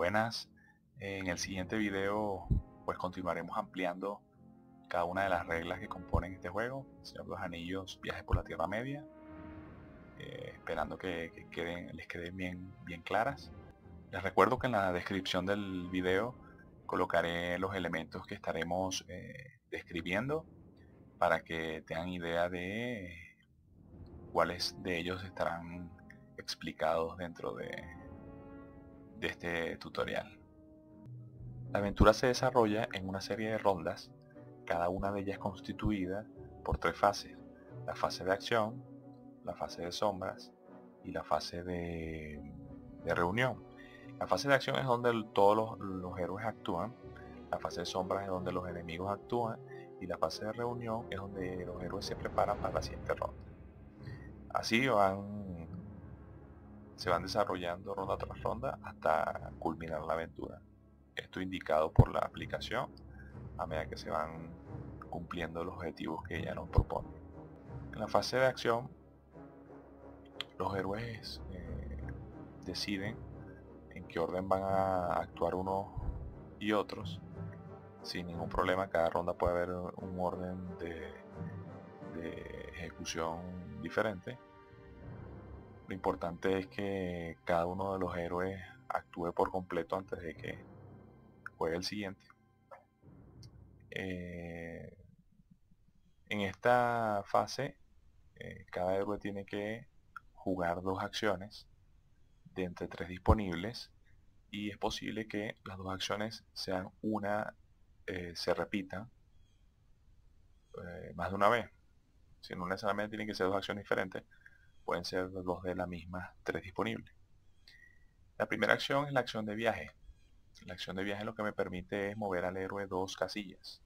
Buenas, en el siguiente video pues continuaremos ampliando cada una de las reglas que componen este juego, Señor los Anillos, Viaje por la Tierra Media, eh, esperando que, queden, les queden bien, bien claras. Les recuerdo que en la descripción del video colocaré los elementos que estaremos eh, describiendo para que tengan idea de cuáles de ellos estarán explicados dentro de, de este tutorial. La aventura se desarrolla en una serie de rondas, cada una de ellas constituida por tres fases. La fase de acción, la fase de sombras y la fase de, reunión. La fase de acción es donde todos los, héroes actúan, la fase de sombras es donde los enemigos actúan y la fase de reunión es donde los héroes se preparan para la siguiente ronda. Así van, se van desarrollando ronda tras ronda hasta culminar la aventura. Esto indicado por la aplicación a medida que se van cumpliendo los objetivos que ella nos propone. En la fase de acción, los héroes eh, deciden en qué orden van a actuar unos y otros sin ningún problema cada ronda puede haber un orden de, ejecución diferente lo importante es que cada uno de los héroes actúe por completo antes de que juegue el siguiente eh, en esta fase eh, cada héroe tiene que jugar dos acciones de entre tres disponibles y es posible que las dos acciones sean una eh, se repitan eh, más de una vez. Si no necesariamente tienen que ser dos acciones diferentes, pueden ser dos de la misma tres disponibles. La primera acción es la acción de viaje. La acción de viaje lo que me permite es mover al héroe dos casillas.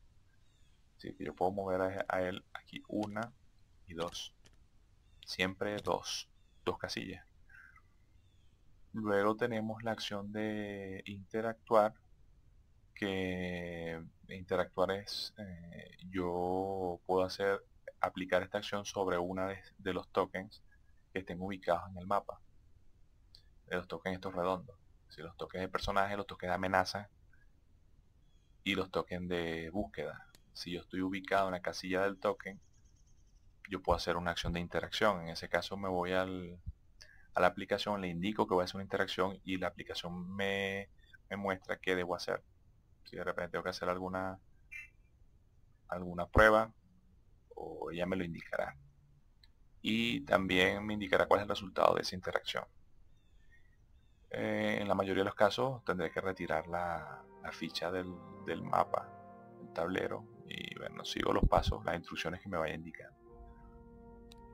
Así que yo puedo mover a él aquí una y dos. Siempre dos. Dos casillas. Luego tenemos la acción de interactuar que interactuar es, eh, yo puedo hacer, aplicar esta acción sobre una de, los tokens que estén ubicados en el mapa. De los tokens estos redondos. Si los tokens de personaje, los tokens de amenaza y los tokens de búsqueda. Si yo estoy ubicado en la casilla del token, yo puedo hacer una acción de interacción. En ese caso me voy al, a la aplicación, le indico que voy a hacer una interacción y la aplicación me, me muestra qué debo hacer si de repente tengo que hacer alguna alguna prueba o ella me lo indicará y también me indicará cuál es el resultado de esa interacción eh, en la mayoría de los casos tendré que retirar la, ficha del, mapa el tablero y bueno sigo los pasos las instrucciones que me vaya a indicar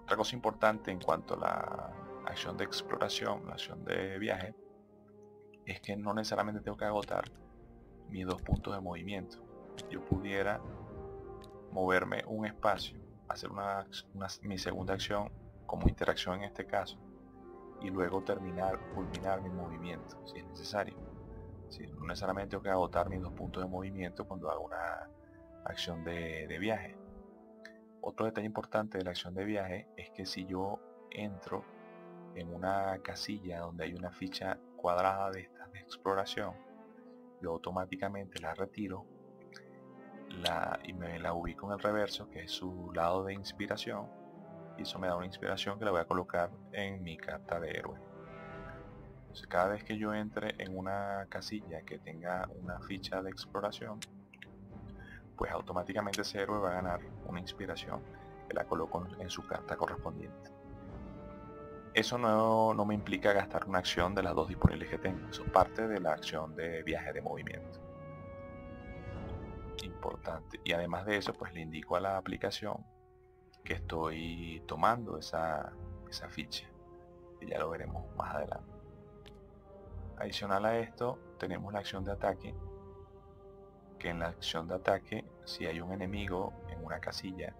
otra cosa importante en cuanto a la acción de exploración la acción de viaje es que no necesariamente tengo que agotar mis dos puntos de movimiento. Yo pudiera moverme un espacio, hacer una, mi segunda acción como interacción en este caso, y luego terminar, culminar mi movimiento, si es necesario. Si no necesariamente tengo que agotar mis dos puntos de movimiento cuando hago una acción de, de viaje. Otro detalle importante de la acción de viaje es que si yo entro en una casilla donde hay una ficha cuadrada de estas de exploración, yo automáticamente la retiro y me la ubico en el reverso, que es su lado de inspiración, y eso me da una inspiración que la voy a colocar en mi carta de héroe. Entonces cada vez que yo entre en una casilla que tenga una ficha de exploración, pues automáticamente ese héroe va a ganar una inspiración que la coloco en su carta correspondiente. Eso no, me implica gastar una acción de las dos disponibles que tengo. Eso es parte de la acción de viaje de movimiento. Importante. Y además de eso, pues le indico a la aplicación que estoy tomando esa, esa ficha. Y ya lo veremos más adelante. Adicional a esto, tenemos la acción de ataque. Que en la acción de ataque, si hay un enemigo en una casilla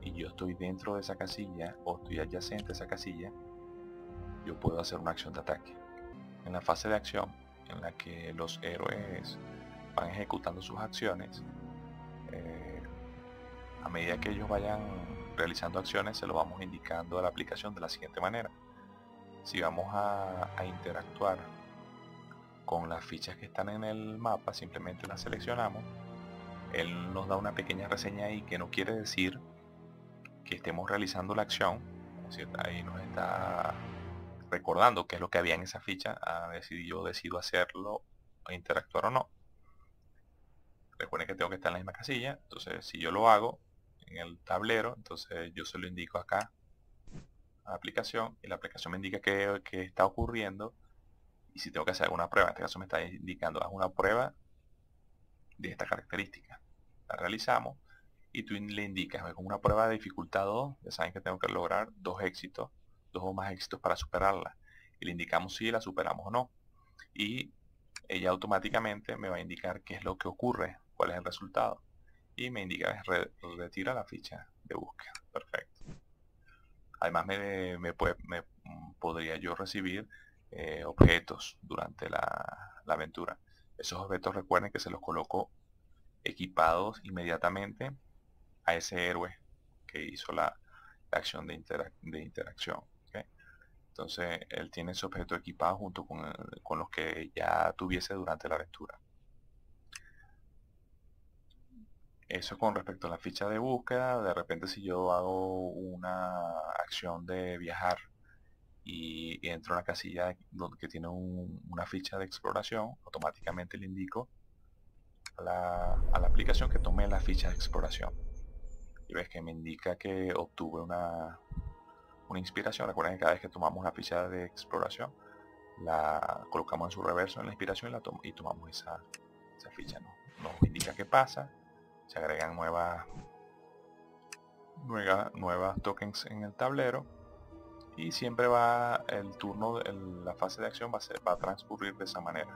y yo estoy dentro de esa casilla o estoy adyacente a esa casilla, yo puedo hacer una acción de ataque. En la fase de acción, en la que los héroes van ejecutando sus acciones, eh, a medida que ellos vayan realizando acciones, se lo vamos indicando a la aplicación de la siguiente manera. Si vamos a, interactuar con las fichas que están en el mapa, simplemente las seleccionamos. Él nos da una pequeña reseña ahí que no quiere decir que estemos realizando la acción. Ahí nos está recordando qué es lo que había en esa ficha, a ver si yo decido hacerlo, interactuar o no. Recuerden que tengo que estar en la misma casilla, entonces si yo lo hago en el tablero, entonces yo se lo indico acá a la aplicación y la aplicación me indica qué, está ocurriendo y si tengo que hacer alguna prueba, en este caso me está indicando, haz una prueba de esta característica. La realizamos y tú le indicas, con una prueba de dificultad 2, ya saben que tengo que lograr dos éxitos dos o más éxitos para superarla. Y le indicamos si la superamos o no. Y ella automáticamente me va a indicar qué es lo que ocurre, cuál es el resultado. Y me indica, retira la ficha de búsqueda. Perfecto. Además me, me, podría yo recibir eh, objetos durante la, aventura. Esos objetos recuerden que se los coloco equipados inmediatamente a ese héroe que hizo la, acción de, de interacción. Entonces él tiene ese objeto equipado junto con, los que ya tuviese durante la aventura. Eso con respecto a la ficha de búsqueda, de repente si yo hago una acción de viajar y, entro a una casilla que tiene una ficha de exploración, automáticamente le indico a la, a la aplicación que tome la ficha de exploración. Y ves que me indica que obtuve una, una inspiración. Recuerden que cada vez que tomamos una ficha de exploración, la colocamos en su reverso en la inspiración y, la y tomamos esa, ficha. Nos indica qué pasa, se agregan nuevas, nuevas, nuevas tokens en el tablero y siempre va el turno, la fase de acción va a, ser, va a transcurrir de esa manera.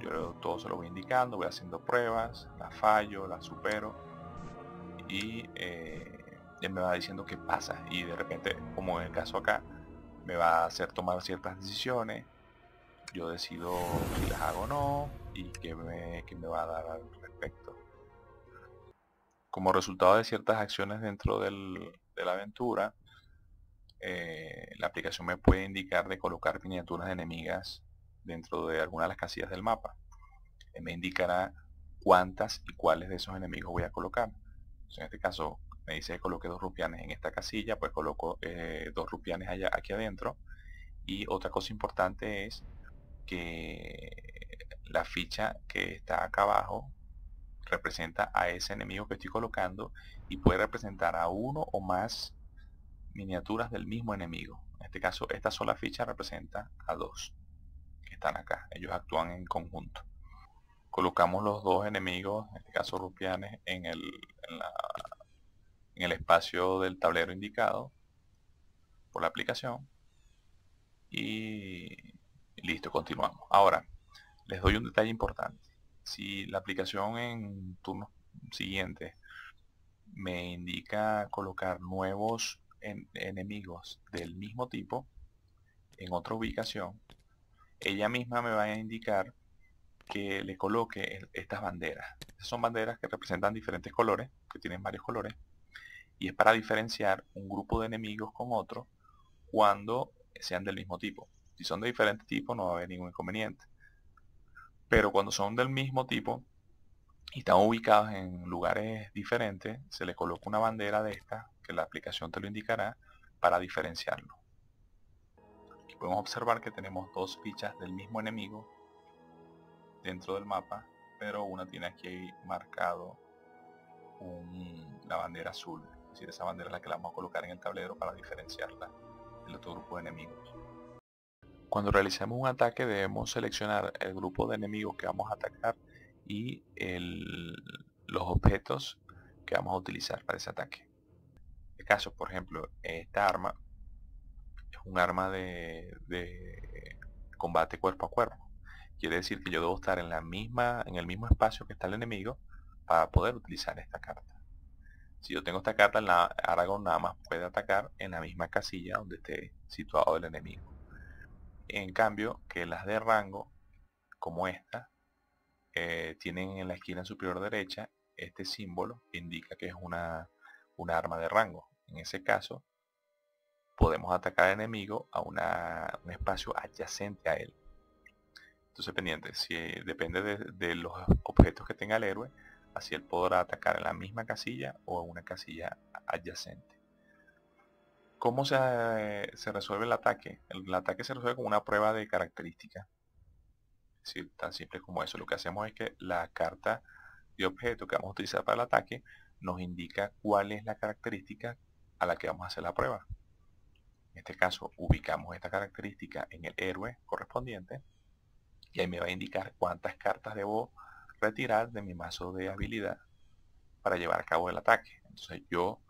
Yo todo se lo voy indicando, voy haciendo pruebas, la fallo, la supero y eh, él me va diciendo qué pasa y de repente, como en el caso acá, me va a hacer tomar ciertas decisiones. Yo decido si las hago o no y qué me, me va a dar. Como resultado de ciertas acciones dentro del, de la aventura, eh, la aplicación me puede indicar de colocar miniaturas enemigas dentro de alguna de las casillas del mapa. me indicará cuántas y cuáles de esos enemigos voy a colocar. en este caso, me dice que coloque dos rupianes en esta casilla, pues coloco eh, dos rupianes allá, aquí adentro. Y otra cosa importante es que la ficha que está acá abajo representa a ese enemigo que estoy colocando y puede representar a uno o más miniaturas del mismo enemigo. En este caso, esta sola ficha representa a dos que están acá. Ellos actúan en conjunto. Colocamos los dos enemigos, en este caso rupianes, en, el, en la en el espacio del tablero indicado por la aplicación y listo, continuamos. Ahora, les doy un detalle importante. Si la aplicación en turnos siguientes me indica colocar nuevos enemigos del mismo tipo en otra ubicación, ella misma me va a indicar que le coloque estas banderas. son banderas que representan diferentes colores, que tienen varios colores, y es para diferenciar un grupo de enemigos con otro cuando sean del mismo tipo. Si son de diferente tipo no va a haber ningún inconveniente. Pero cuando son del mismo tipo y están ubicados en lugares diferentes, se le coloca una bandera de esta, que la aplicación te lo indicará, para diferenciarlo. Aquí podemos observar que tenemos dos fichas del mismo enemigo dentro del mapa, pero una tiene aquí marcado la bandera azul decir, esa bandera es la que la vamos a colocar en el tablero para diferenciarla del otro grupo de enemigos. Cuando realicemos un ataque debemos seleccionar el grupo de enemigos que vamos a atacar y los objetos que vamos a utilizar para ese ataque. En este caso, por ejemplo, esta arma es un arma de, combate cuerpo a cuerpo. Quiere decir que yo debo estar en la misma, en el mismo espacio que está el enemigo para poder utilizar esta carta. Si yo tengo esta carta, la Aragón nada más puede atacar en la misma casilla donde esté situado el enemigo. En cambio, que las de rango, como esta, eh, tienen en la esquina superior derecha este símbolo que indica que es una, arma de rango. En ese caso, podemos atacar al enemigo a un espacio adyacente a él. Entonces pendiente, si depende de, los objetos que tenga el héroe, así él podrá atacar en la misma casilla o en una casilla adyacente. ¿Cómo se, resuelve el ataque? El, ataque se resuelve con una prueba de característica. Es decir, tan simple como eso. Lo que hacemos es que la carta de objeto que vamos a utilizar para el ataque nos indica cuál es la característica a la que vamos a hacer la prueba. En este caso, ubicamos esta característica en el héroe correspondiente y ahí me va a indicar cuántas cartas debo retirar de mi mazo de habilidad para llevar a cabo el ataque. Entonces yo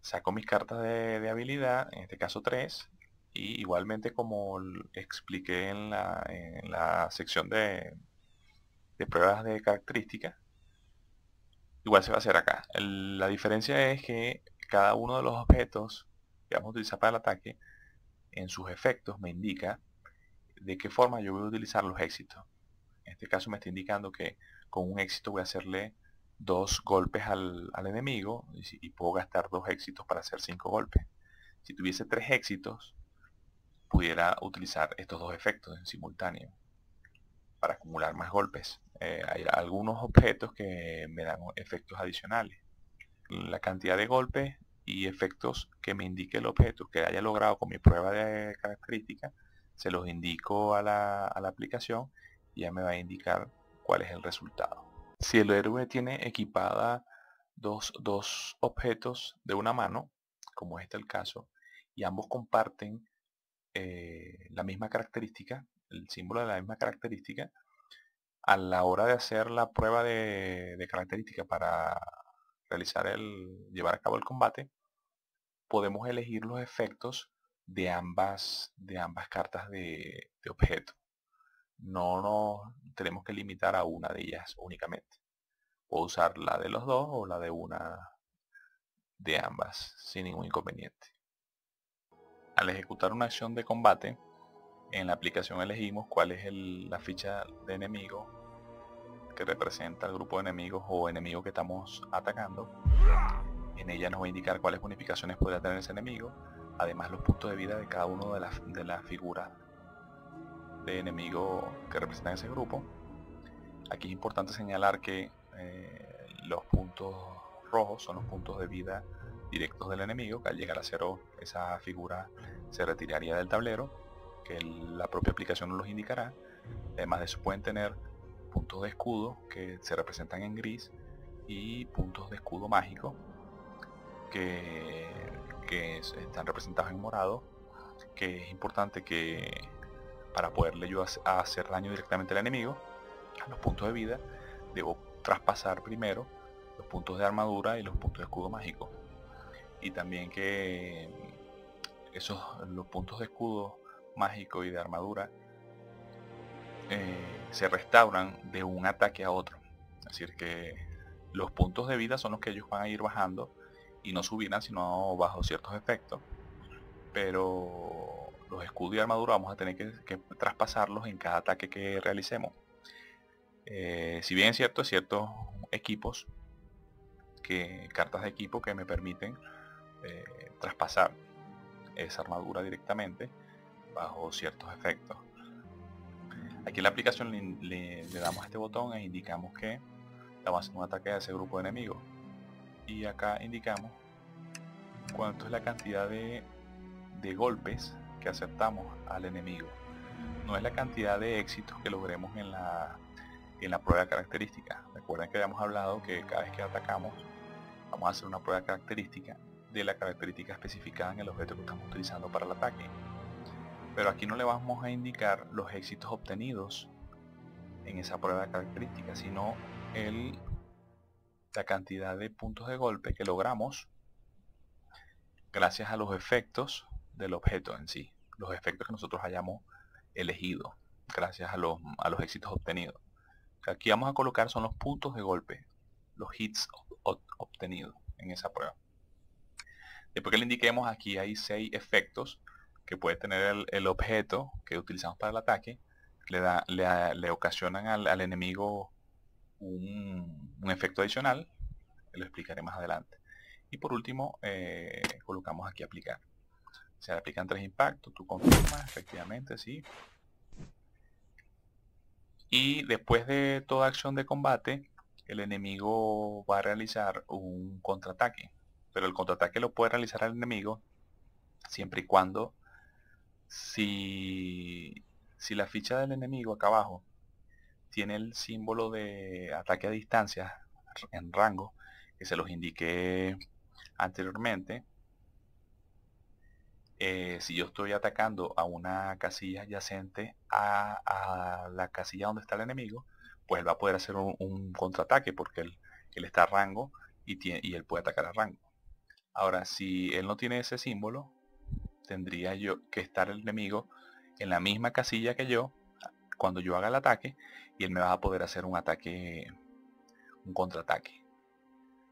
saco mis cartas de, habilidad, en este caso 3, y igualmente como expliqué en la, sección de, de pruebas de características, igual se va a hacer acá. la diferencia es que cada uno de los objetos que vamos a utilizar para el ataque, en sus efectos me indica de qué forma yo voy a utilizar los éxitos. En este caso me está indicando que con un éxito voy a hacerle dos golpes al, enemigo y, puedo gastar dos éxitos para hacer cinco golpes. Si tuviese tres éxitos, pudiera utilizar estos dos efectos en simultáneo para acumular más golpes. Eh, hay algunos objetos que me dan efectos adicionales. La cantidad de golpes y efectos que me indique el objeto que haya logrado con mi prueba de característica se los indico a la, aplicación y ya me va a indicar cuál es el resultado. Si el héroe tiene equipada dos, objetos de una mano, como este el caso, y ambos comparten eh, la misma característica, el símbolo de la misma característica, a la hora de hacer la prueba de, de característica para realizar el, llevar a cabo el combate, podemos elegir los efectos de ambas, de ambas cartas de, objeto. No nos tenemos que limitar a una de ellas únicamente. Puedo usar la de los dos o la de una de ambas sin ningún inconveniente. Al ejecutar una acción de combate, en la aplicación elegimos cuál es la ficha de enemigo que representa el grupo de enemigos o enemigo que estamos atacando. En ella nos va a indicar cuáles bonificaciones podría tener ese enemigo, además los puntos de vida de cada uno de las, de las figuras de enemigo que representan ese grupo. Aquí es importante señalar que eh, los puntos rojos son los puntos de vida directos del enemigo, que al llegar a cero esa figura se retiraría del tablero, que la propia aplicación nos los indicará. Además de eso pueden tener puntos de escudo que se representan en gris y puntos de escudo mágico que que están representados en morado, que es importante que para poderle yo a hacer daño directamente al enemigo, a los puntos de vida, debo traspasar primero los puntos de armadura y los puntos de escudo mágico. Y también que esos los puntos de escudo mágico y de armadura eh, se restauran de un ataque a otro. Es decir, que los puntos de vida son los que ellos van a ir bajando y no subirán sino bajo ciertos efectos. Pero los escudos y armadura vamos a tener que, traspasarlos en cada ataque que realicemos. Eh, si bien es cierto, ciertos equipos, que cartas de equipo que me permiten eh, traspasar esa armadura directamente bajo ciertos efectos. Aquí en la aplicación le, damos a este botón e indicamos que vamos a hacer un ataque a ese grupo de enemigos y acá indicamos cuánto es la cantidad de, golpes aceptamos al enemigo. No es la cantidad de éxitos que logremos en la, en la prueba de características. Recuerden que habíamos hablado que cada vez que atacamos vamos a hacer una prueba característica de la característica especificada en el objeto que estamos utilizando para el ataque. Pero aquí no le vamos a indicar los éxitos obtenidos en esa prueba de características, sino el la cantidad de puntos de golpe que logramos gracias a los efectos del objeto en sí, los efectos que nosotros hayamos elegido gracias a los, a los éxitos obtenidos. Aquí vamos a colocar son los puntos de golpe, los hits obtenidos en esa prueba. Después que le indiquemos aquí hay seis efectos que puede tener el, objeto que utilizamos para el ataque, le, da, le, ocasionan al enemigo un, efecto adicional, lo explicaré más adelante. Y por último, eh, colocamos aquí aplicar. Se aplican tres impactos, tú confirmas, efectivamente, sí. y después de toda acción de combate el enemigo va a realizar un contraataque pero el contraataque lo puede realizar el enemigo siempre y cuando si, si la ficha del enemigo acá abajo tiene el símbolo de ataque a distancia en rango que se los indiqué anteriormente eh, si yo estoy atacando a una casilla adyacente a, la casilla donde está el enemigo, pues él va a poder hacer un, contraataque porque él, está a rango y, tiene, y él puede atacar a rango. Ahora, si él no tiene ese símbolo, tendría yo que estar el enemigo en la misma casilla que yo cuando yo haga el ataque y él me va a poder hacer un ataque, un contraataque.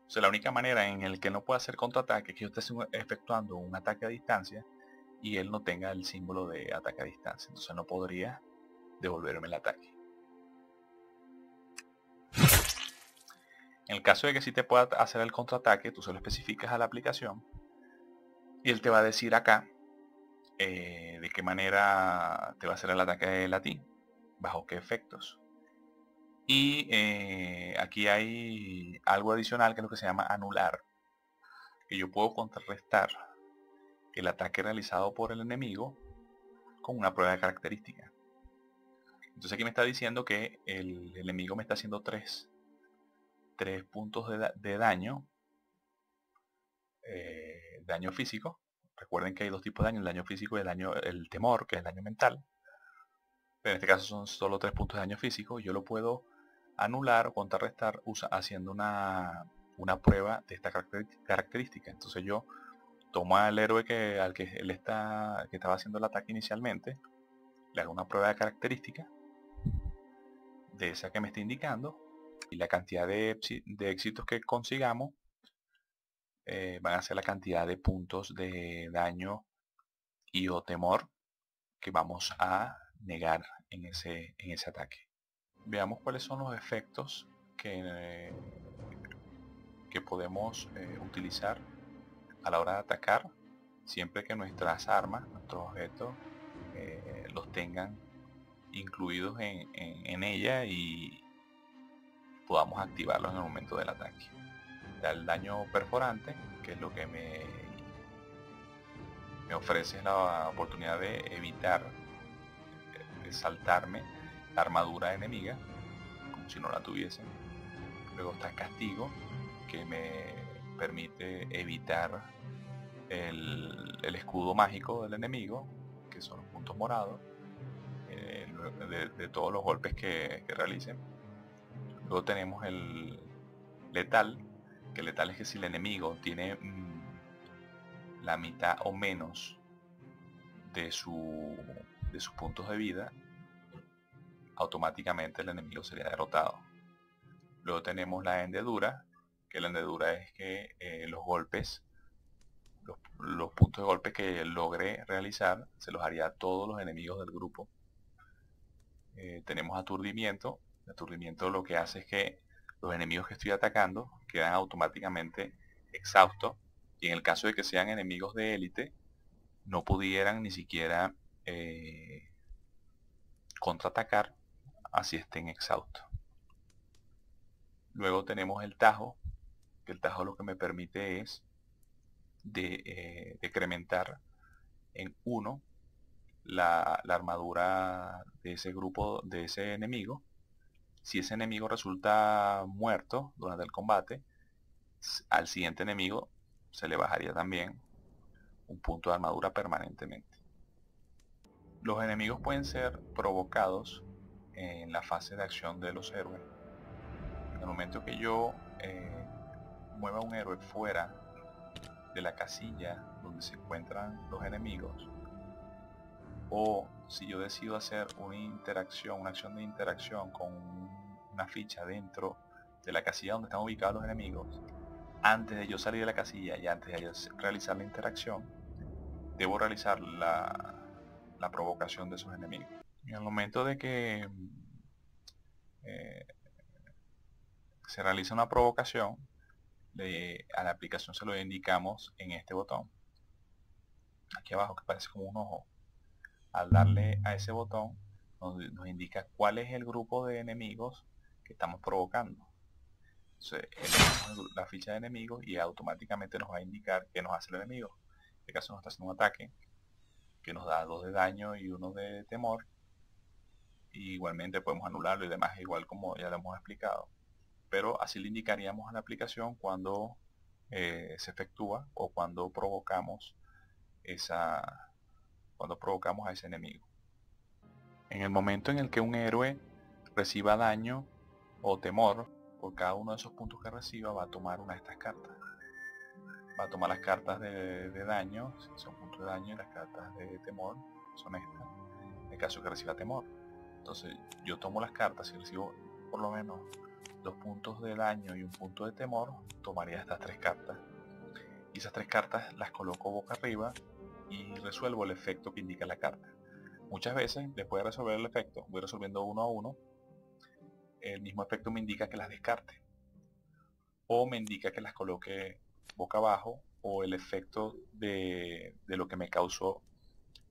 O sea, la única manera en el que no pueda hacer contraataque es que yo esté efectuando un ataque a distancia y él no tenga el símbolo de ataque a distancia. Entonces no podría devolverme el ataque. En el caso de que sí te pueda hacer el contraataque, tú se lo especificas a la aplicación y él te va a decir acá eh, de qué manera te va a hacer el ataque a ti, bajo qué efectos. Y eh, aquí hay algo adicional que es lo que se llama anular, que yo puedo contrarrestar el ataque realizado por el enemigo con una prueba de característica. Entonces aquí me está diciendo que el enemigo me está haciendo tres, tres puntos de, daño, eh, daño físico. Recuerden que hay dos tipos de daño, el daño físico y el daño, el temor, que es el daño mental. Pero en este caso son solo tres puntos de daño físico. Yo lo puedo anular o contrarrestar haciendo una, una prueba de esta característica. Entonces yo toma al héroe que, al que él está, que estaba haciendo el ataque inicialmente, le hago una prueba de característica de esa que me está indicando y la cantidad de, éxitos que consigamos eh, van a ser la cantidad de puntos de daño y o temor que vamos a negar en ese, en ese ataque. Veamos cuáles son los efectos que, que podemos eh, utilizar a la hora de atacar, siempre que nuestras armas, nuestros objetos, eh, los tengan incluidos en, ella y podamos activarlos en el momento del ataque. Da el daño perforante, que es lo que me, me ofrece la oportunidad de evitar saltarme la armadura enemiga, como si no la tuviesen. Luego está castigo, que me permite evitar el, escudo mágico del enemigo, que son los puntos morados, eh, de, todos los golpes que, realicen. Luego tenemos el letal, que letal es que si el enemigo tiene mm, la mitad o menos de, su, de sus puntos de vida, automáticamente el enemigo sería derrotado. Luego tenemos la hendedura, que la hendedura es que eh, los golpes, los, puntos de golpe que logré realizar, se los haría a todos los enemigos del grupo. Eh, tenemos aturdimiento. aturdimiento lo que hace es que los enemigos que estoy atacando quedan automáticamente exhaustos. Y en el caso de que sean enemigos de élite, no pudieran ni siquiera eh, contraatacar así estén exhaustos. Luego tenemos el tajo, que el tajo lo que me permite es de, eh, decrementar en 1 la, armadura de ese grupo, de ese enemigo. Si ese enemigo resulta muerto durante el combate, al siguiente enemigo se le bajaría también un punto de armadura permanentemente. Los enemigos pueden ser provocados en la fase de acción de los héroes. En el momento que yo eh, mueva un héroe fuera de la casilla donde se encuentran los enemigos o si yo decido hacer una interacción, una acción de interacción con una ficha dentro de la casilla donde están ubicados los enemigos, antes de yo salir de la casilla y antes de realizar la interacción, debo realizar la, la provocación de esos enemigos. En el momento de que eh, se realiza una provocación, a la aplicación se lo indicamos en este botón aquí abajo que parece como un ojo al darle a ese botón nos, indica cuál es el grupo de enemigos que estamos provocando. La ficha de enemigos y automáticamente nos va a indicar qué nos hace el enemigo. En este caso nos está haciendo un ataque que nos da dos de daño y uno de temor. igualmente podemos anularlo y demás, igual como ya lo hemos explicado. Pero así le indicaríamos a la aplicación cuando eh, se efectúa o cuando provocamos esa cuando provocamos a ese enemigo. En el momento en el que un héroe reciba daño o temor, por cada uno de esos puntos que reciba va a tomar una de estas cartas. Va a tomar las cartas de, daño, si son puntos de daño, y las cartas de temor son estas, en el caso que reciba temor. Entonces yo tomo las cartas, y recibo por lo menos dos puntos de daño y un punto de temor, tomaría estas tres cartas. Y esas tres cartas las coloco boca arriba y resuelvo el efecto que indica la carta. Muchas veces, después de resolver el efecto, voy resolviendo uno a uno, el mismo efecto me indica que las descarte. O me indica que las coloque boca abajo, o el efecto de, lo que me causó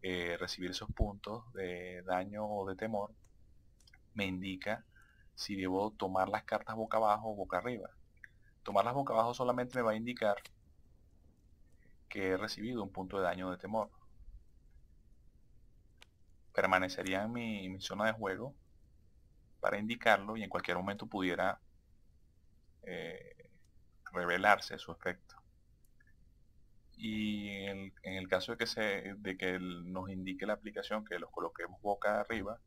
eh, recibir esos puntos de daño o de temor, me indica si debo tomar las cartas boca abajo o boca arriba. Tomarlas boca abajo solamente me va a indicar que he recibido un punto de daño de temor permanecería en mi, zona de juego para indicarlo y en cualquier momento pudiera eh, revelarse su efecto. Y en el, caso de que, se, de que nos indique la aplicación que los coloquemos boca arriba,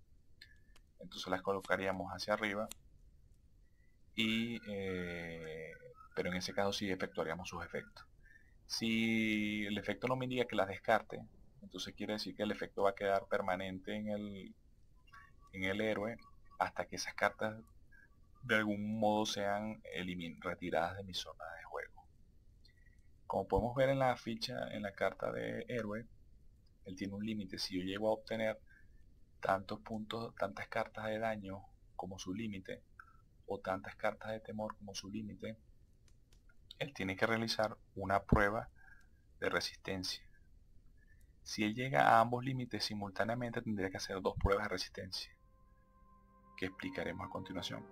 entonces las colocaríamos hacia arriba y eh, pero en ese caso sí efectuaríamos sus efectos. Si el efecto no me indica que las descarte, entonces quiere decir que el efecto va a quedar permanente en el, en el héroe hasta que esas cartas de algún modo sean retiradas de mi zona de juego. Como podemos ver en la ficha, en la carta de héroe, él tiene un límite. Si yo llego a obtener tantos puntos, tantas cartas de daño como su límite, o tantas cartas de temor como su límite, él tiene que realizar una prueba de resistencia. Si él llega a ambos límites simultáneamente tendría que hacer dos pruebas de resistencia, que explicaremos a continuación.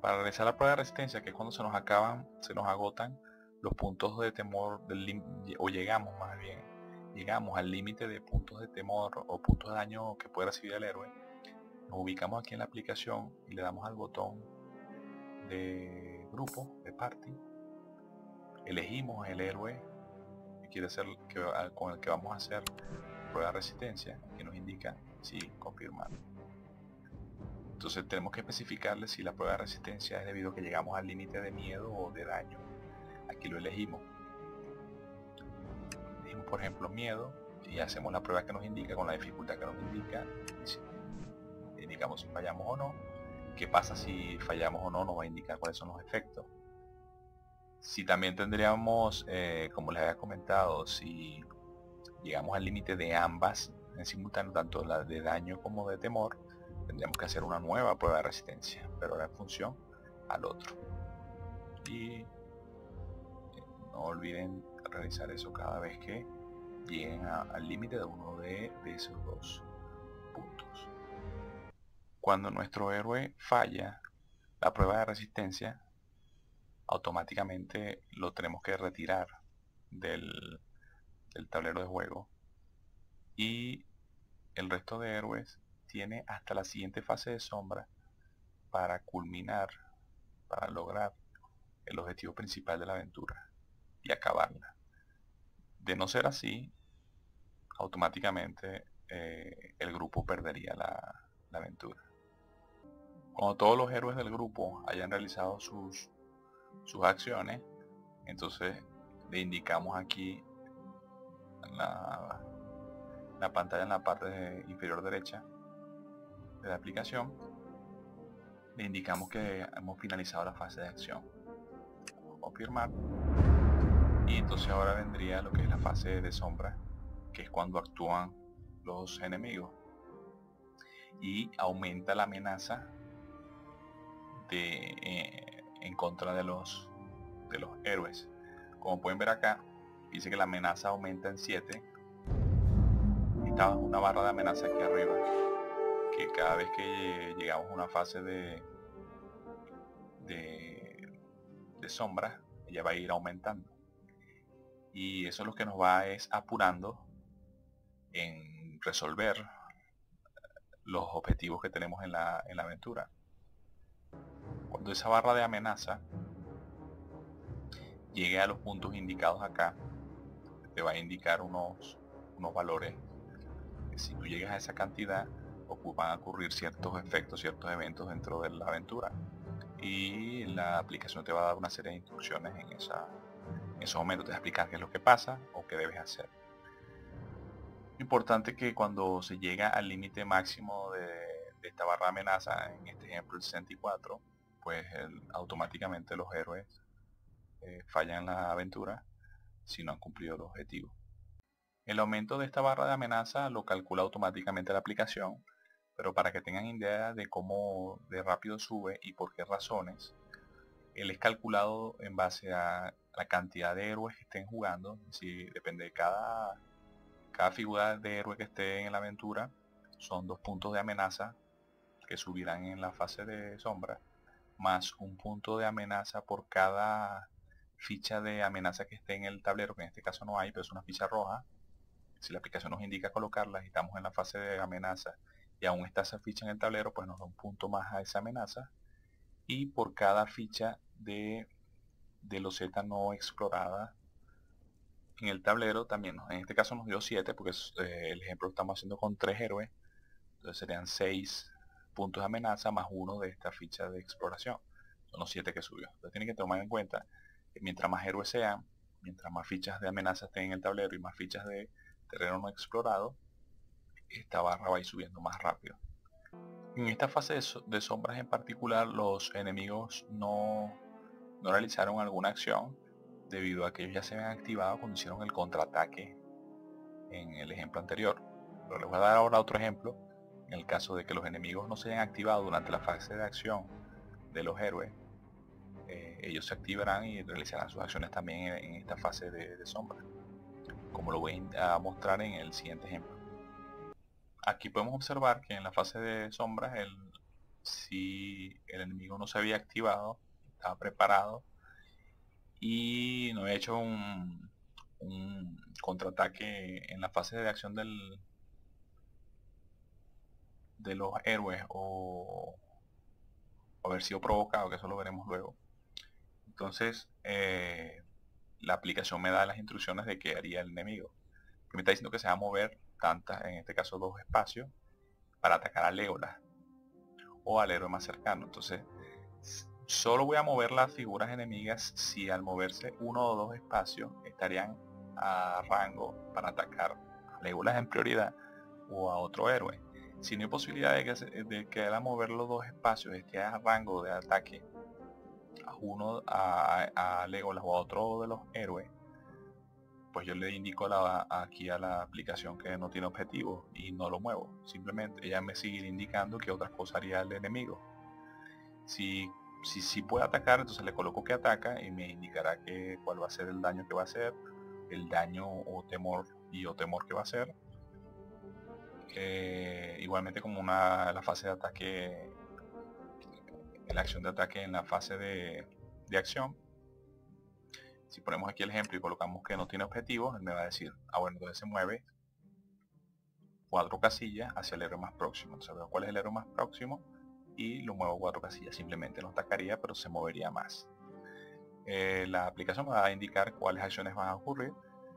Para realizar la prueba de resistencia, que es cuando se nos acaban, se nos agotan los puntos de temor, del o llegamos más bien, llegamos al límite de puntos de temor o puntos de daño que puede recibir el héroe, nos ubicamos aquí en la aplicación y le damos al botón de grupo, de party, elegimos el héroe quiere ser que, con el que vamos a hacer prueba de resistencia que nos indica si confirmar. Entonces tenemos que especificarle si la prueba de resistencia es debido a que llegamos al límite de miedo o de daño. Aquí lo elegimos por ejemplo miedo y hacemos la prueba que nos indica con la dificultad que nos indica indicamos si fallamos o no qué pasa si fallamos o no nos va a indicar cuáles son los efectos si también tendríamos, eh, como les había comentado, si llegamos al límite de ambas en simultáneo, tanto la de daño como de temor, tendríamos que hacer una nueva prueba de resistencia, pero en función al otro. Y eh, no olviden realizar eso cada vez que lleguen al límite de uno de, de esos dos puntos. Cuando nuestro héroe falla la prueba de resistencia, automáticamente lo tenemos que retirar del, tablero de juego y el resto de héroes tiene hasta la siguiente fase de sombra para culminar, para lograr el objetivo principal de la aventura y acabarla. De no ser así, automáticamente eh, el grupo perdería la, aventura. Cuando todos los héroes del grupo hayan realizado sus sus acciones entonces le indicamos aquí la, la pantalla en la parte inferior derecha de la aplicación le indicamos que hemos finalizado la fase de acción confirmar y entonces ahora vendría lo que es la fase de sombra que es cuando actúan los enemigos y aumenta la amenaza de eh, en contra de los, de los héroes. Como pueden ver acá, dice que la amenaza aumenta en 7. Está una barra de amenaza aquí arriba. que cada vez que llegamos a una fase de, de, de sombra, ella va a ir aumentando. Y eso es lo que nos va es apurando en resolver los objetivos que tenemos en la, en la aventura. Cuando esa barra de amenaza llegue a los puntos indicados acá, te va a indicar unos, unos valores. Si tú llegas a esa cantidad, van a ocurrir ciertos efectos, ciertos eventos dentro de la aventura. Y la aplicación te va a dar una serie de instrucciones en, esa, en ese momento. Te explicar qué es lo que pasa o qué debes hacer. Importante que cuando se llega al límite máximo de, esta barra de amenaza, en este ejemplo el 64, pues automáticamente los héroes eh, fallan la aventura si no han cumplido el objetivo. El aumento de esta barra de amenaza lo calcula automáticamente la aplicación, pero para que tengan idea de cómo de rápido sube y por qué razones, él es calculado en base a la cantidad de héroes que estén jugando, si depende de cada, cada figura de héroe que esté en la aventura, son dos puntos de amenaza que subirán en la fase de sombra, más un punto de amenaza por cada ficha de amenaza que esté en el tablero, que en este caso no hay, pero es una ficha roja. Si la aplicación nos indica colocarla y estamos en la fase de amenaza y aún está esa ficha en el tablero, pues nos da un punto más a esa amenaza. Y por cada ficha de, de loseta no explorada en el tablero también, en este caso nos dio 7 porque eh, el ejemplo lo estamos haciendo con 3 héroes. Entonces serían 6 puntos de amenaza más uno de esta ficha de exploración. Son los 7 que subió. Entonces tienen que tomar en cuenta mientras más héroes sean, mientras más fichas de amenaza estén en el tablero y más fichas de terreno no explorado, esta barra va a ir subiendo más rápido. En esta fase de, sombras en particular, los enemigos no, no realizaron alguna acción debido a que ellos ya se habían activado cuando hicieron el contraataque en el ejemplo anterior. Pero les voy a dar ahora otro ejemplo. En el caso de que los enemigos no se hayan activado durante la fase de acción de los héroes, eh, ellos se activarán y realizarán sus acciones también en, esta fase de, sombra como lo voy a mostrar en el siguiente ejemplo aquí podemos observar que en la fase de sombra el, si el enemigo no se había activado estaba preparado y no había hecho un, contraataque en la fase de acción del de los héroes o, haber sido provocado que eso lo veremos luego entonces, eh, la aplicación me da las instrucciones de qué haría el enemigo. me está diciendo que se va a mover tantas, en este caso dos espacios, para atacar a Legolas o al héroe más cercano. Entonces, solo voy a mover las figuras enemigas si al moverse uno o dos espacios estarían a rango para atacar a Legolas en prioridad o a otro héroe. Si no hay posibilidad de que, de que al mover los dos espacios esté a rango de ataque a uno, a, a Legolas o a otro de los héroes, pues yo le indico aquí a la aplicación que no tiene objetivo y no lo muevo. Simplemente ella me sigue indicando que otras cosas haría el enemigo. Si si, si puede atacar, entonces le coloco que ataca y me indicará que cuál va a ser el daño que va a hacer, el daño o temor y o temor que va a hacer. Eh, igualmente como una la fase de ataque la acción de ataque en la fase de, acción. Si ponemos aquí el ejemplo y colocamos que no tiene objetivo, él me va a decir, ah bueno, entonces se mueve cuatro casillas hacia el héroe más próximo. Entonces veo cuál es el héroe más próximo y lo muevo cuatro casillas. Simplemente no atacaría, pero se movería más. Eh, la aplicación me va a indicar cuáles acciones van a ocurrir,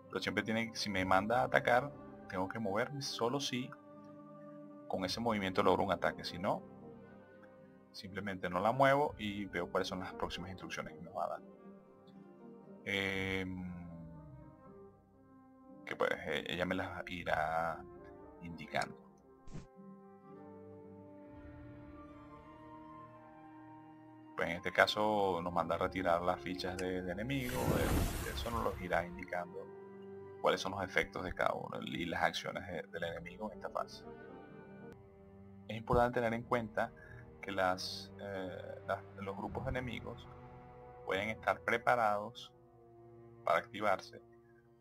pero siempre tiene, si me manda atacar, tengo que moverme solo si con ese movimiento logro un ataque. Si no, simplemente no la muevo y veo cuáles son las próximas instrucciones que me va a dar em, que pues e, ella me las irá indicando pues en este caso nos manda a retirar las fichas de, enemigo eso nos los irá indicando cuáles son los efectos de cada uno y las acciones del enemigo en esta fase es importante tener en cuenta que eh, las, los grupos enemigos pueden estar preparados para activarse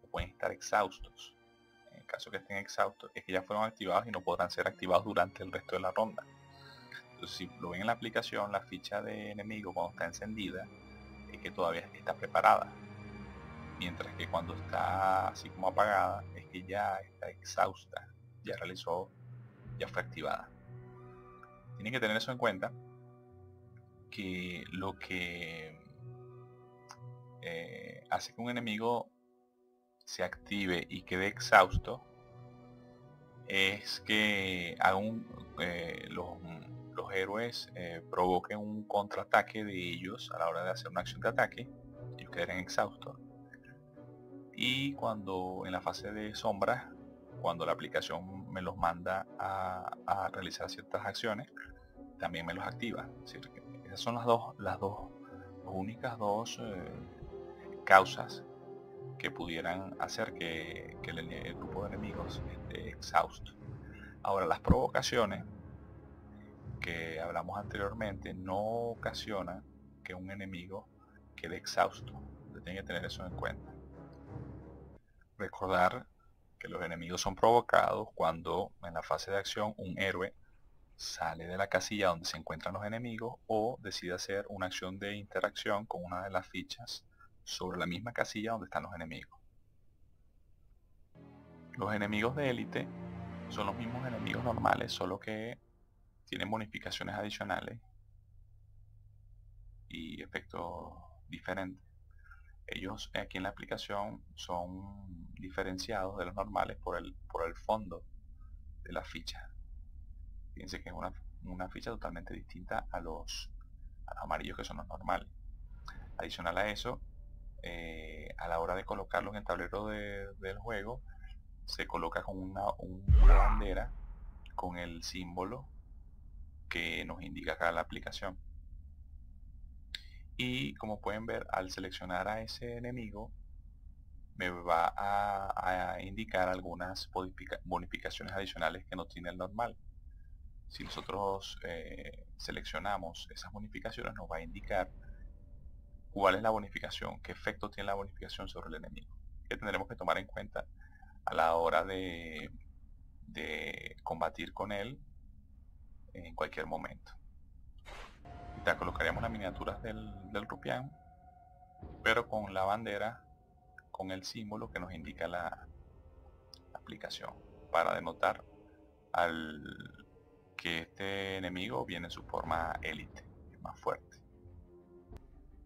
o pueden estar exhaustos. Eh, en caso que estén exhaustos, es que ya fueron activados y no podrán ser activados durante el resto de la ronda. Si lo ven en la aplicación, la ficha de enemigo cuando está encendida, es que todavía está preparada. Mientras que cuando está así como apagada, es que ya está exhausta, ya realizó, ya fue activada. Tienen que tener eso en cuenta, que lo que eh, hace que un enemigo se active y quede exhausto es que aún eh, los, héroes eh, provoquen un contraataque de ellos a la hora de hacer una acción de ataque y queden exhaustos y cuando en la fase de sombras cuando la aplicación me los manda a, realizar ciertas acciones también me los activa esas son las dos las dos únicas dos eh, causas que pudieran hacer que, el, grupo de enemigos esté exhausto. Ahora, las provocaciones que hablamos anteriormente no ocasionan que un enemigo quede exhausto. tiene que tener eso en cuenta. Recordar que los enemigos son provocados cuando en la fase de acción un héroe sale de la casilla donde se encuentran los enemigos o decide hacer una acción de interacción con una de las fichas sobre la misma casilla donde están los enemigos. Los enemigos de élite son los mismos enemigos normales, solo que tienen bonificaciones adicionales y efectos diferentes. Ellos aquí en la aplicación son diferenciados de los normales por el, por el fondo de la ficha. Fíjense que es una, una ficha totalmente distinta a los, amarillos que son los normales. Adicional a eso, eh, a la hora de colocarlo en el tablero del juego se coloca con una, bandera con el símbolo que nos indica acá la aplicación y como pueden ver al seleccionar a ese enemigo me va a, indicar algunas bonificaciones adicionales que no tiene el normal si nosotros eh, seleccionamos esas bonificaciones nos va a indicar cuál es la bonificación, qué efecto tiene la bonificación sobre el enemigo. Que tendremos que tomar en cuenta a la hora de, de combatir con él en cualquier momento. Ya colocaríamos las miniaturas del, rupián, pero con la bandera, con el símbolo que nos indica la, aplicación, para denotar al que este enemigo viene en su forma élite, más fuerte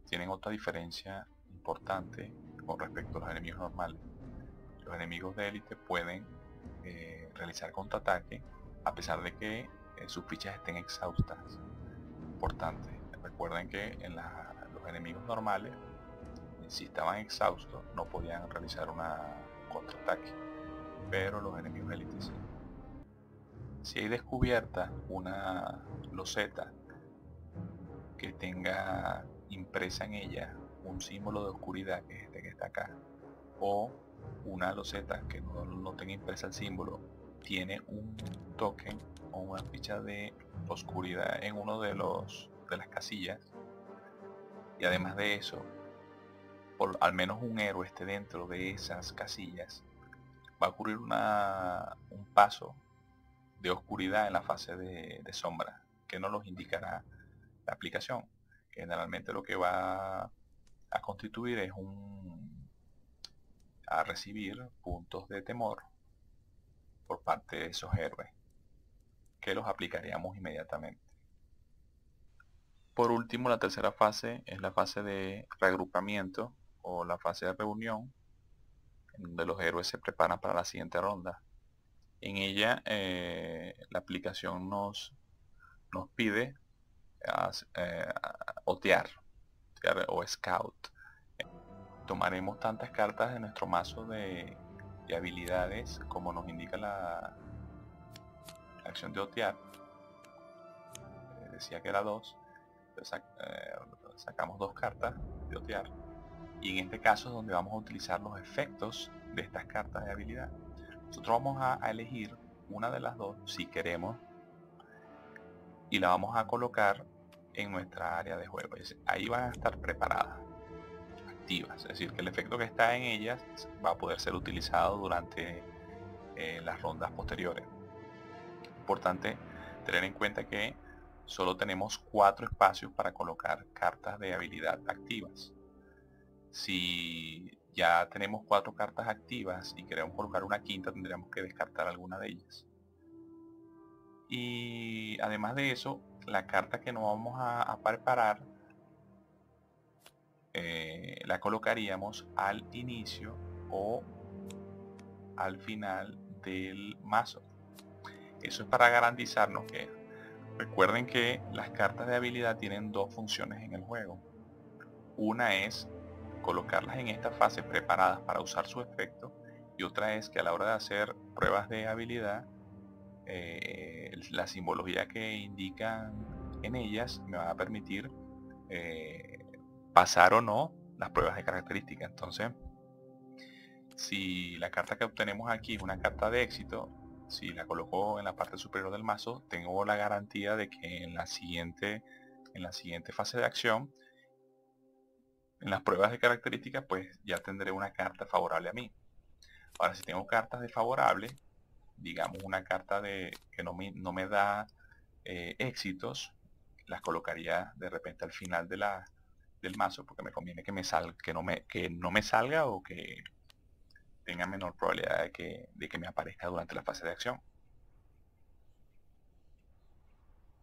tienen otra diferencia importante con respecto a los enemigos normales. Los enemigos de élite pueden eh, realizar contraataque a pesar de que sus fichas estén exhaustas. Importante, recuerden que en los enemigos normales, si estaban exhaustos, no podían realizar una contraataque, pero los enemigos élite sí. Si hay descubierta una loseta que tenga impresa en ella un símbolo de oscuridad que es este que está acá o una loseta que no, tenga impresa el símbolo tiene un token o una ficha de oscuridad en uno de los de las casillas. Y además de eso por al menos un héroe esté dentro de esas casillas va a ocurrir una, un paso de oscuridad en la fase de, sombra que no los indicará la aplicación. Generalmente lo que va a constituir es un a recibir puntos de temor por parte de esos héroes que los aplicaríamos inmediatamente por último la tercera fase es la fase de reagrupamiento o la fase de reunión donde los héroes se preparan para la siguiente ronda en ella eh, la aplicación nos nos pide eh, otear, o scout. Tomaremos tantas cartas de nuestro mazo de, habilidades como nos indica la, acción de otear. Eh, decía que era dos. Eh, sacamos dos cartas de otear. Y en este caso es donde vamos a utilizar los efectos de estas cartas de habilidad. Nosotros vamos a elegir una de las dos si queremos y la vamos a colocar en nuestra área de juego. Ahí van a estar preparadas, activas. Es decir, que el efecto que está en ellas va a poder ser utilizado durante en las rondas posteriores. Importante tener en cuenta que solo tenemos cuatro espacios para colocar cartas de habilidad activas. Si ya tenemos cuatro cartas activas y queremos colocar una quinta, tendríamos que descartar alguna de ellas. Y además de eso, la carta que no vamos a, preparar eh, la colocaríamos al inicio o al final del mazo. Eso es para garantizarnos que recuerden que las cartas de habilidad tienen dos funciones en el juego. Una es colocarlas en esta fase preparadas para usar su efecto y otra es que a la hora de hacer pruebas de habilidad eh, la simbología que indican en ellas me va a permitir eh, pasar o no las pruebas de característica. Entonces, si la carta que obtenemos aquí es una carta de éxito, si la coloco en la parte superior del mazo, tengo la garantía de que en la siguiente, en la siguiente fase de acción, en las pruebas de características, pues ya tendré una carta favorable a mí. Ahora, si tengo cartas desfavorables, digamos una carta de que no me, no me da eh, éxitos, las colocaría de repente al final de la, del mazo porque me conviene que me salga, que no me, que no me salga o que tenga menor probabilidad de que, de que me aparezca durante la fase de acción.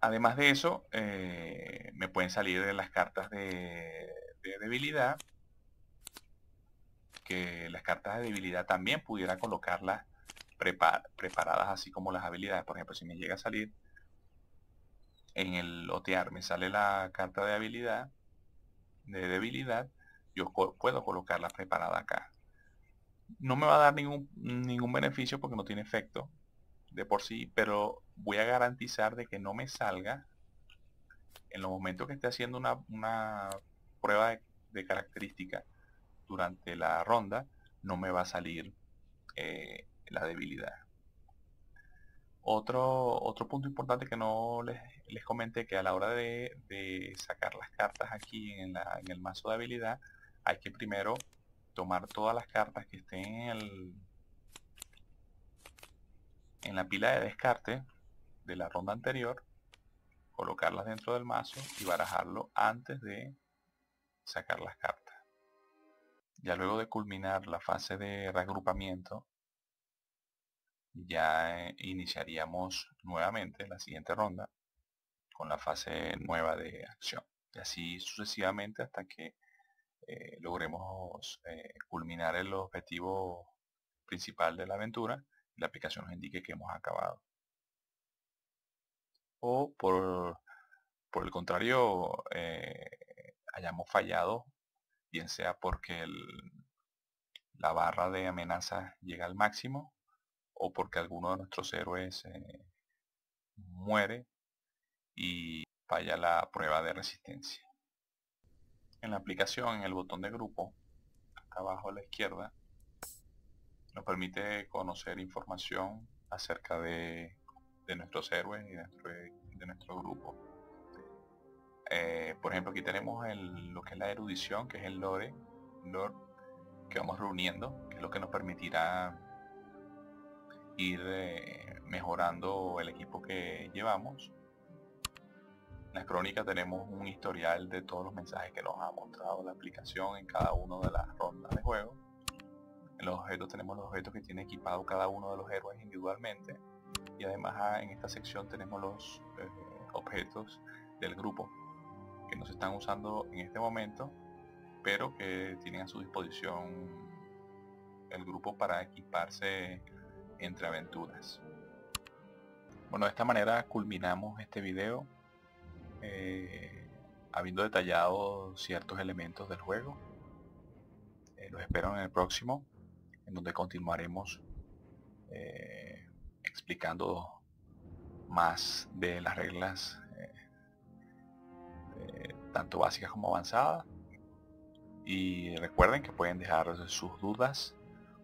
Además de eso, eh, me pueden salir de las cartas de, de debilidad, que las cartas de debilidad también pudiera colocarlas preparadas así como las habilidades. Por ejemplo, si me llega a salir en el lotear, me sale la carta de habilidad, de debilidad, yo puedo colocarla preparada acá. No me va a dar ningún, ningún beneficio porque no tiene efecto de por sí, pero voy a garantizar de que no me salga en los momentos que esté haciendo una, una prueba de, de característica durante la ronda, no me va a salir eh, la debilidad. Otro, otro punto importante que no les, les comenté que a la hora de, sacar las cartas aquí en, en, el mazo de habilidad hay que primero tomar todas las cartas que estén en, el, en la pila de descarte de la ronda anterior colocarlas dentro del mazo y barajarlo antes de sacar las cartas. Ya luego de culminar la fase de reagrupamiento ya eh, iniciaríamos nuevamente la siguiente ronda con la fase nueva de acción. Y así sucesivamente hasta que eh, logremos eh, culminar el objetivo principal de la aventura y la aplicación nos indique que hemos acabado. O por, por el contrario, hayamos fallado, bien sea porque la barra de amenaza llega al máximo o porque alguno de nuestros héroes eh, muere y falla la prueba de resistencia. En la aplicación, en el botón de grupo, acá abajo a la izquierda, nos permite conocer información acerca de, nuestros héroes y de nuestro, grupo. Eh, por ejemplo, aquí tenemos lo que es la erudición, que es el lore, lore que vamos reuniendo, que es lo que nos permitirá ir eh, mejorando el equipo que llevamos. En la crónica tenemos un historial de todos los mensajes que nos ha mostrado la aplicación en cada una de las rondas de juego. En los objetos tenemos los objetos que tiene equipado cada uno de los héroes individualmente. Y además ah, en esta sección tenemos los eh, objetos del grupo que no se están usando en este momento, pero que tienen a su disposición el grupo para equiparse entre aventuras. Bueno, de esta manera culminamos este video eh, habiendo detallado ciertos elementos del juego. Eh, los espero en el próximo, en donde continuaremos eh, explicando más de las reglas tanto básicas como avanzadas. Y recuerden que pueden dejar sus dudas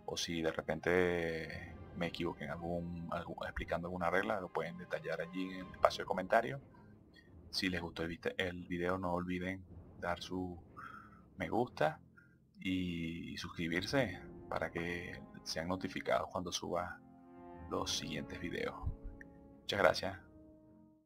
o si de repente me equivoqué en algún, explicando alguna regla, lo pueden detallar allí en el espacio de comentarios. Si les gustó el, video no olviden dar su me gusta y suscribirse para que sean notificados cuando suba los siguientes videos. Muchas gracias.